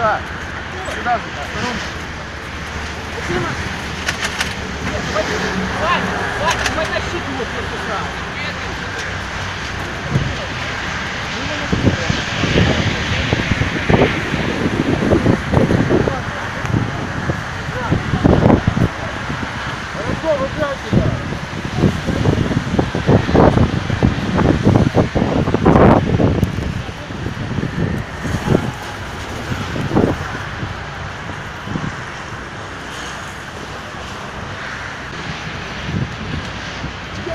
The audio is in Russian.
Да. Сюда же, на сторонку. Вадим, Вадим, Вадим.